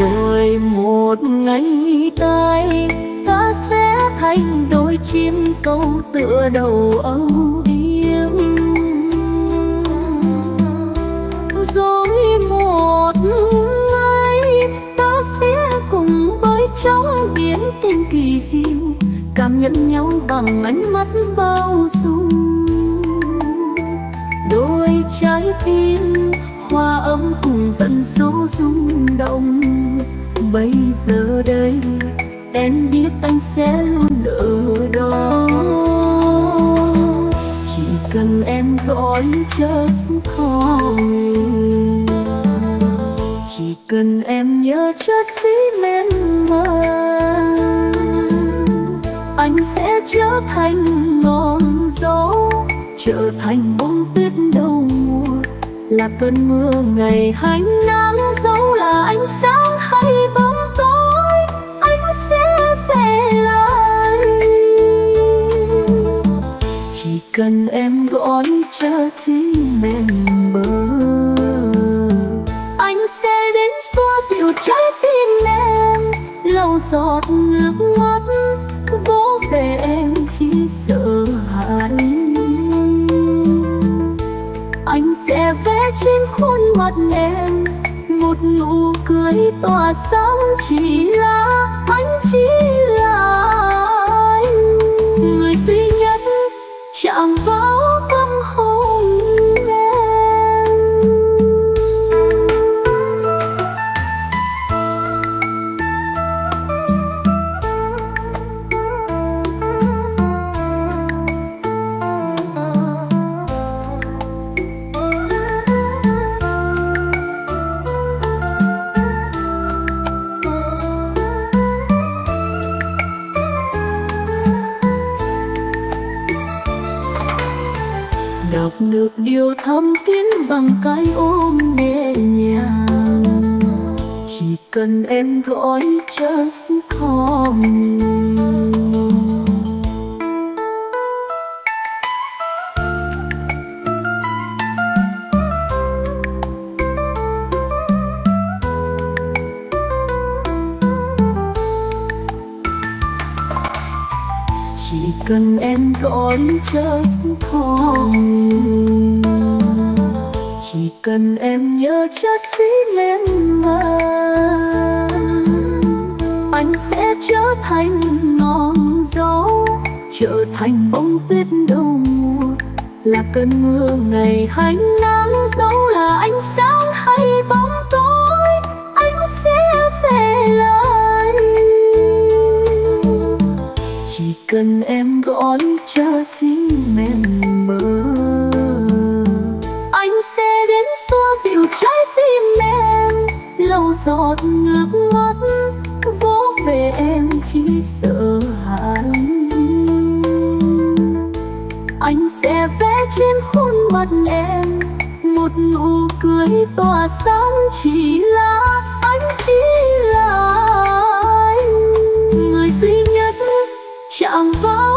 rồi một ngày tay ta sẽ thành đôi chim câu tựa đầu âu yếm. Rồi một ngày, ta sẽ cùng bơi trong biển tình kỳ diệu, cảm nhận nhau bằng ánh mắt bao dung. Đôi trái tim hoa ấm cùng tận số rung động. Bây giờ đây em biết anh sẽ luôn ở đó. Chỉ cần em gọi just call chỉ cần em nhớ just remember anh sẽ trở thành ngọn gió, trở thành bông tuyết đầu mùa là cơn mưa ngày hay nắng dẫu là ánh sáng hay bóng tối, anh sẽ về lại. Chỉ cần em gọi just remember anh sẽ đến xua dịu trái tim em, lau giọt nước mắt vỗ về em khi xa trên khuôn mặt em, một nụ cười tỏa sáng chỉ là anh chỉ là anh. Người duy nhất chạm vào đọc được điều thâm kín bằng cái ôm nhẹ nhàng. Chỉ cần em gọi just call me. Chỉ cần em gọi chờ thôi chỉ cần em nhớ cha sĩ lên mà. Anh sẽ trở thành ngọn gió trở thành bông tuyết đầu mùa. Là cơn mưa ngày hay nắng dấu là ánh sáng just remember anh sẽ đến xua dịu trái tim em, lau giọt nước mắt, vỗ về em khi sợ hãi. Anh sẽ vẽ trên khuôn mặt em một nụ cười tỏa sáng chỉ là anh chỉ là anh. Người duy nhất chạm vào